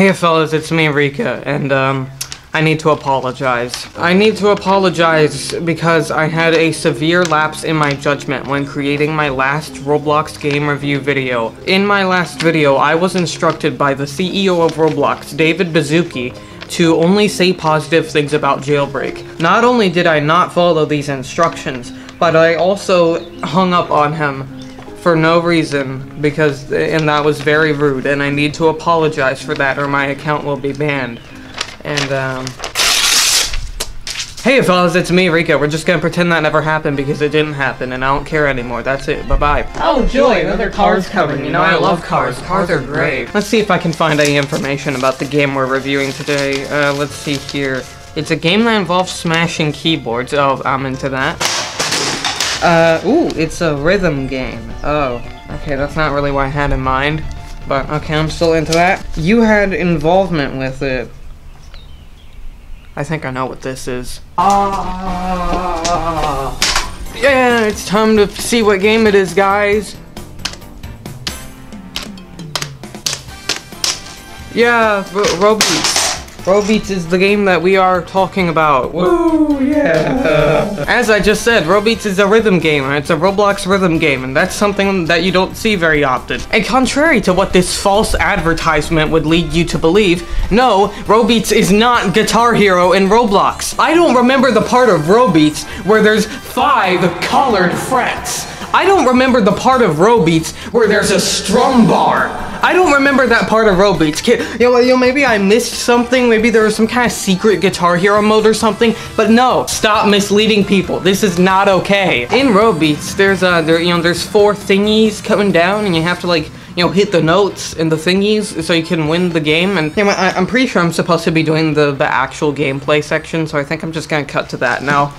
Hey fellas, it's me, Rika, and um, I need to apologize. I need to apologize because I had a severe lapse in my judgment when creating my last Roblox game review video. In my last video, I was instructed by the CEO of Roblox, David Baszucki, to only say positive things about Jailbreak. Not only did I not follow these instructions, but I also hung up on him for no reason because and that was very rude and I need to apologize for that or my account will be banned. And um Hey fellas, it's me, Rika. We're just gonna pretend that never happened because it didn't happen and I don't care anymore. That's it. Bye-bye. Oh joy, another car's coming. You know, I love cars. Cars are great. Let's see if I can find any information about the game we're reviewing today. Uh, let's see here. It's a game that involves smashing keyboards. Oh, I'm into that. Uh, ooh, it's a rhythm game. Oh, okay, that's not really what I had in mind. But, okay, I'm still into that. You had involvement with it. I think I know what this is. Ah! Yeah, it's time to see what game it is, guys. Yeah, Robeats. Robeats is the game that we are talking about. Woo, yeah. As I just said, Robeats is a rhythm game, and it's a Roblox rhythm game, and that's something that you don't see very often. And contrary to what this false advertisement would lead you to believe, no, Robeats is not Guitar Hero in Roblox. I don't remember the part of Robeats where there's five colored frets. I don't remember the part of Robeats where there's a strum bar. I don't remember that part of Robeats. You know, you know, maybe I missed something. Maybe there was some kind of secret Guitar Hero mode or something. But no, stop misleading people. This is not okay. In Robeats, there's uh, there, you know, there's four thingies coming down, and you have to like you know, hit the notes and the thingies so you can win the game. And I, am pretty sure I'm supposed to be doing the, the actual gameplay section, so I think I'm just gonna cut to that now.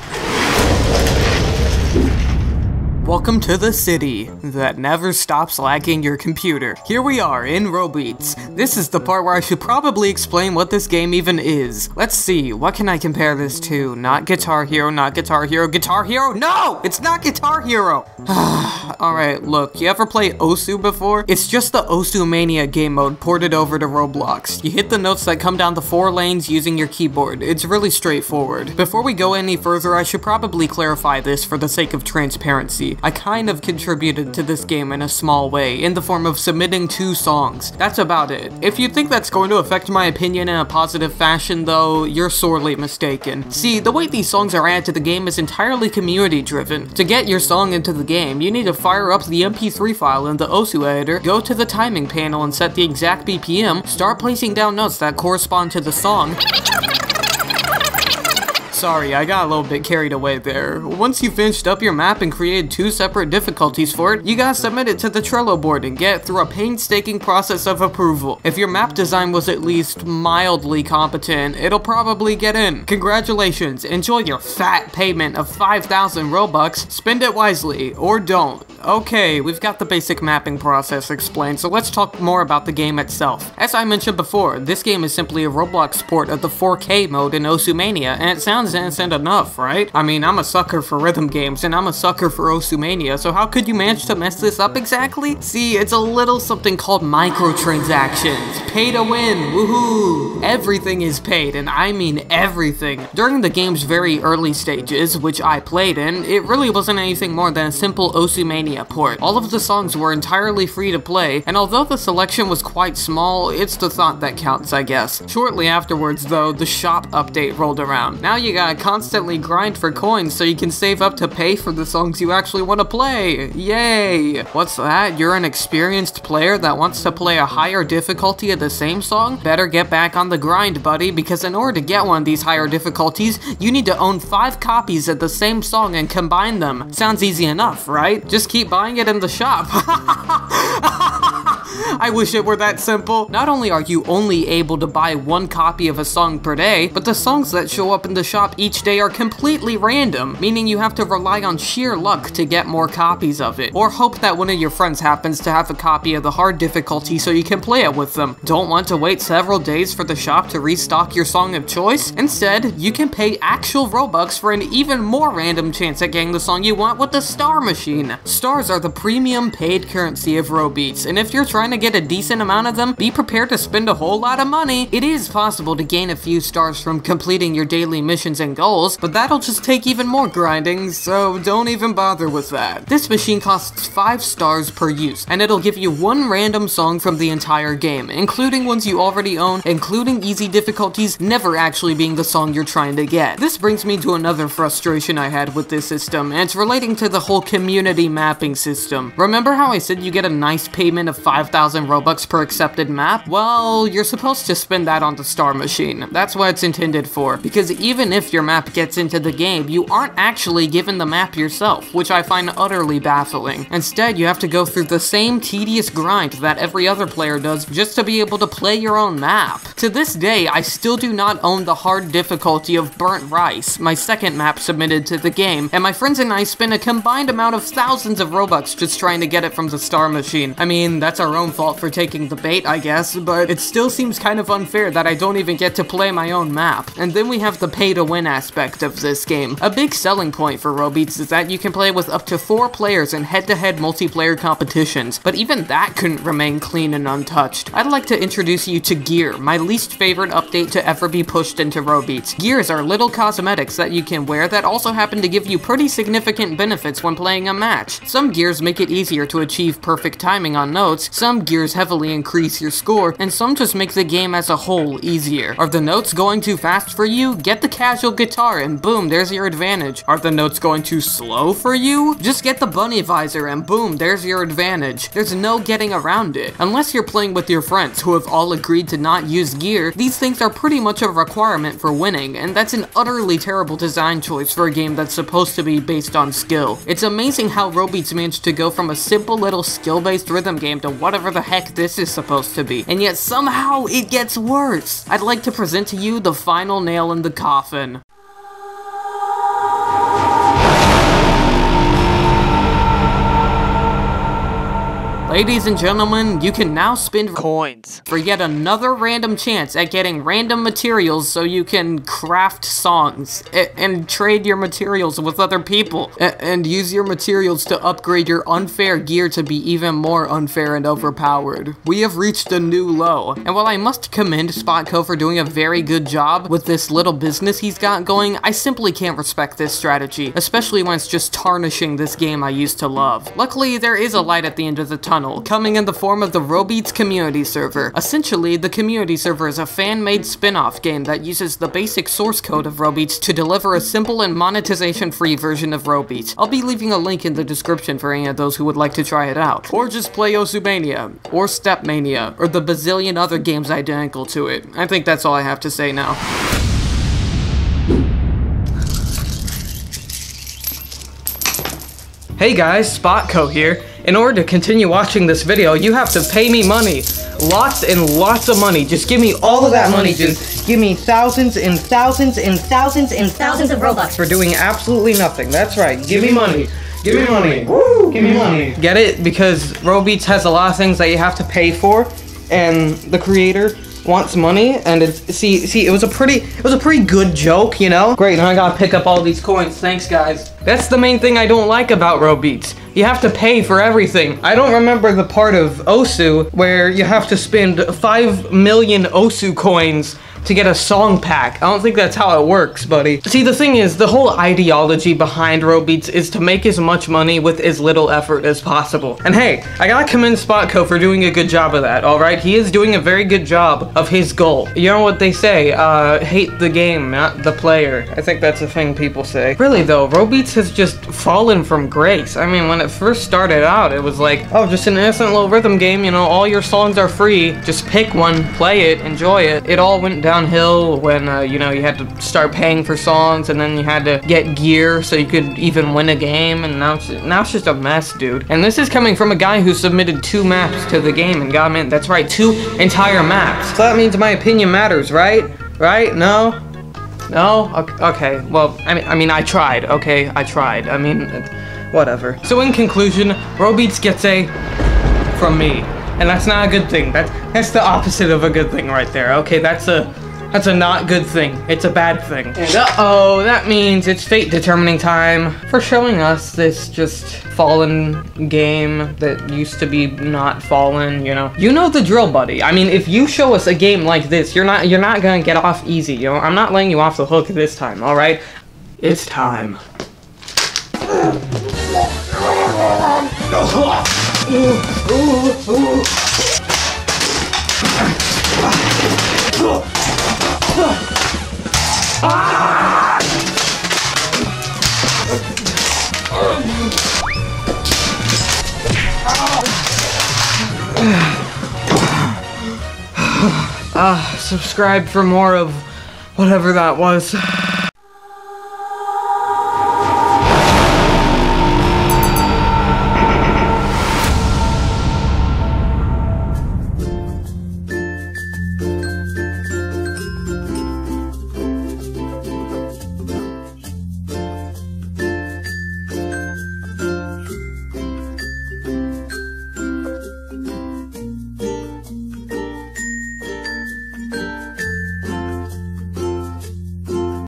Welcome to the city that never stops lagging your computer. Here we are in Robeats. This is the part where I should probably explain what this game even is. Let's see, what can I compare this to? Not Guitar Hero, not Guitar Hero, Guitar Hero? No! It's not Guitar Hero! Alright, look, you ever play Osu before? It's just the Osu Mania game mode ported over to Roblox. You hit the notes that come down the four lanes using your keyboard. It's really straightforward. Before we go any further, I should probably clarify this for the sake of transparency. I kind of contributed to this game in a small way, in the form of submitting two songs. That's about it. If you think that's going to affect my opinion in a positive fashion though, you're sorely mistaken. See, the way these songs are added to the game is entirely community driven. To get your song into the game, you need to fire up the MP3 file in the OSU editor, go to the timing panel and set the exact BPM, start placing down notes that correspond to the song, Sorry, I got a little bit carried away there. Once you finished up your map and created two separate difficulties for it, you gotta submit it to the Trello board and get through a painstaking process of approval. If your map design was at least mildly competent, it'll probably get in. Congratulations, enjoy your fat payment of 5,000 Robux, spend it wisely, or don't. Okay, we've got the basic mapping process explained, so let's talk more about the game itself. As I mentioned before, this game is simply a Roblox port of the 4K mode in Osumania, and it sounds innocent enough, right? I mean, I'm a sucker for rhythm games, and I'm a sucker for Osumania, so how could you manage to mess this up exactly? See, it's a little something called microtransactions. Pay to win, woohoo! Everything is paid, and I mean everything. During the game's very early stages, which I played in, it really wasn't anything more than a simple Osumania port. All of the songs were entirely free to play, and although the selection was quite small, it's the thought that counts, I guess. Shortly afterwards, though, the shop update rolled around. Now you gotta constantly grind for coins so you can save up to pay for the songs you actually want to play. Yay! What's that? You're an experienced player that wants to play a higher difficulty of the same song? Better get back on the grind, buddy, because in order to get one of these higher difficulties, you need to own five copies of the same song and combine them. Sounds easy enough, right? Just keep keep buying it in the shop. I wish it were that simple. Not only are you only able to buy one copy of a song per day, but the songs that show up in the shop each day are completely random, meaning you have to rely on sheer luck to get more copies of it, or hope that one of your friends happens to have a copy of the hard difficulty so you can play it with them. Don't want to wait several days for the shop to restock your song of choice? Instead, you can pay actual Robux for an even more random chance at getting the song you want with the Star Machine. Stars are the premium paid currency of Robeats, and if you're trying to get a decent amount of them, be prepared to spend a whole lot of money. It is possible to gain a few stars from completing your daily missions and goals, but that'll just take even more grinding, so don't even bother with that. This machine costs 5 stars per use, and it'll give you one random song from the entire game, including ones you already own, including easy difficulties never actually being the song you're trying to get. This brings me to another frustration I had with this system, and it's relating to the whole community mapping system. Remember how I said you get a nice payment of 5,000 Robux per accepted map? Well, you're supposed to spend that on the star machine. That's what it's intended for, because even if your map gets into the game, you aren't actually given the map yourself, which I find utterly baffling. Instead, you have to go through the same tedious grind that every other player does just to be able to play your own map. To this day, I still do not own the hard difficulty of Burnt Rice, my second map submitted to the game, and my friends and I spent a combined amount of thousands of Robux just trying to get it from the star machine. I mean, that's our own fault for taking the bait, I guess, but it still seems kind of unfair that I don't even get to play my own map. And then we have the pay-to-win aspect of this game. A big selling point for Robeats is that you can play with up to four players in head-to-head -head multiplayer competitions, but even that couldn't remain clean and untouched. I'd like to introduce you to Gear, my least favorite update to ever be pushed into Robeats. Gears are little cosmetics that you can wear that also happen to give you pretty significant benefits when playing a match. Some gears make it easier to achieve perfect timing on notes, some gears heavily increase your score, and some just make the game as a whole easier. Are the notes going too fast for you? Get the casual guitar and boom, there's your advantage. Are the notes going too slow for you? Just get the bunny visor and boom, there's your advantage. There's no getting around it. Unless you're playing with your friends who have all agreed to not use gear, these things are pretty much a requirement for winning, and that's an utterly terrible design choice for a game that's supposed to be based on skill. It's amazing how Robeats managed to go from a simple little skill-based rhythm game to whatever the heck this is supposed to be, and yet somehow it gets worse. I'd like to present to you the final nail in the coffin. Ladies and gentlemen, you can now spend coins for yet another random chance at getting random materials so you can craft songs and trade your materials with other people and use your materials to upgrade your unfair gear to be even more unfair and overpowered. We have reached a new low, and while I must commend Spotco for doing a very good job with this little business he's got going, I simply can't respect this strategy, especially when it's just tarnishing this game I used to love. Luckily, there is a light at the end of the tunnel tunnel, coming in the form of the Robeats community server. Essentially, the community server is a fan-made spin-off game that uses the basic source code of Robeats to deliver a simple and monetization-free version of Robeats. I'll be leaving a link in the description for any of those who would like to try it out. Or just play Osumania, or Stepmania, or the bazillion other games identical to it. I think that's all I have to say now. Hey guys, Spotco here. In order to continue watching this video, you have to pay me money. Lots and lots of money. Just give me all of that money. Just give me thousands and thousands and thousands and thousands of Robux for doing absolutely nothing. That's right. Give me money. Give me money. Woo! Give me money. Get it? Because Robeats has a lot of things that you have to pay for, and the creator wants money and it's see see it was a pretty it was a pretty good joke you know great now i gotta pick up all these coins thanks guys that's the main thing i don't like about Robeats you have to pay for everything i don't remember the part of osu where you have to spend 5 million osu coins to get a song pack. I don't think that's how it works, buddy. See, the thing is, the whole ideology behind Robeats is to make as much money with as little effort as possible. And hey, I gotta commend Spotco for doing a good job of that, alright? He is doing a very good job of his goal. You know what they say, uh, hate the game, not the player. I think that's a thing people say. Really though, Robeats has just fallen from grace. I mean, when it first started out, it was like, oh, just an innocent little rhythm game, you know, all your songs are free, just pick one, play it, enjoy it. It all went downhill when, uh, you know, you had to start paying for songs and then you had to get gear so you could even win a game and now it's, now it's just a mess, dude. And this is coming from a guy who submitted two maps to the game and got in. That's right, two entire maps. So that means my opinion matters, right? Right? No? No? Okay, well, I mean, I mean, I tried, okay? I tried. I mean, whatever. So in conclusion, Robeats gets a from me and that's not a good thing. That's that's the opposite of a good thing right there. Okay, that's a That's a not good thing. It's a bad thing. And uh-oh, that means it's fate determining time for showing us this just fallen game that used to be not fallen, you know. You know the drill, buddy. I mean, if you show us a game like this, you're not you're not gonna get off easy, you know. I'm not letting you off the hook this time, alright? It's time. Ah, subscribe for more of whatever that was.